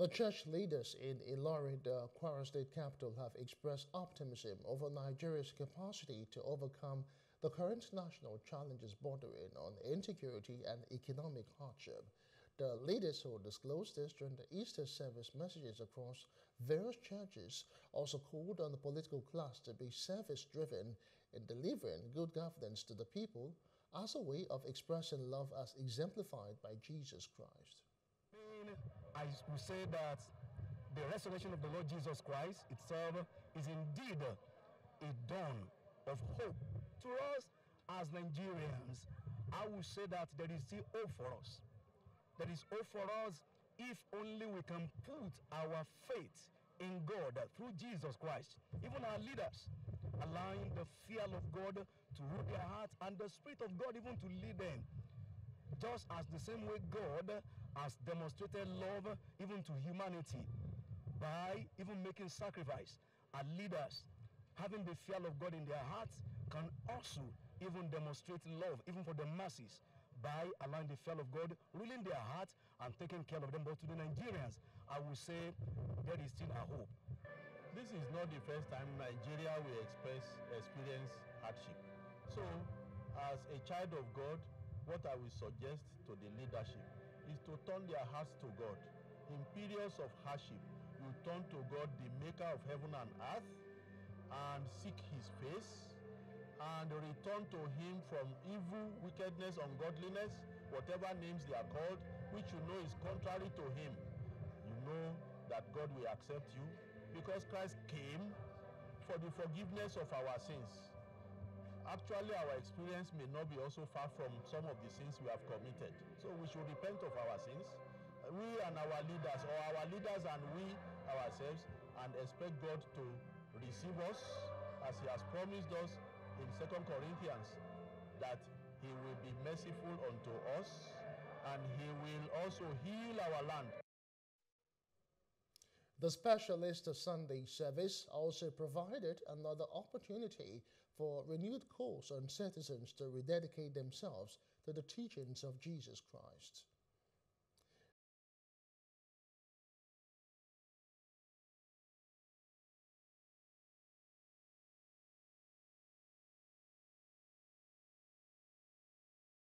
The church leaders in Ilorin, the Kwara State capital, have expressed optimism over Nigeria's capacity to overcome the current national challenges bordering on insecurity and economic hardship. The leaders who disclosed this during the Easter service messages across various churches also called on the political class to be service-driven in delivering good governance to the people as a way of expressing love as exemplified by Jesus Christ. I will say that the resurrection of the Lord Jesus Christ itself is indeed a dawn of hope. To us as Nigerians, I will say that there is still hope for us. There is hope for us if only we can put our faith in God through Jesus Christ. Even our leaders, allowing the fear of God to rule their hearts and the Spirit of God even to lead them just as the same way God has demonstrated love even to humanity by even making sacrifice. Our leaders, having the fear of God in their hearts, can also even demonstrate love, even for the masses, by allowing the fear of God ruling their hearts and taking care of them. But to the Nigerians, I will say there is still a hope. This is not the first time Nigeria will express, experience hardship. So, as a child of God, what I will suggest to the leadership is to turn their hearts to God. In periods of hardship, you turn to God, the maker of heaven and earth, and seek his face, and return to him from evil, wickedness, ungodliness, whatever names they are called, which you know is contrary to him. You know that God will accept you because Christ came for the forgiveness of our sins. Actually, our experience may not be also far from some of the sins we have committed. So we should repent of our sins. We and our leaders, or our leaders and we ourselves, and expect God to receive us as He has promised us in Second Corinthians that He will be merciful unto us and He will also heal our land. The specialist of Sunday service also provided another opportunity for renewed calls on citizens to rededicate themselves to the teachings of Jesus Christ.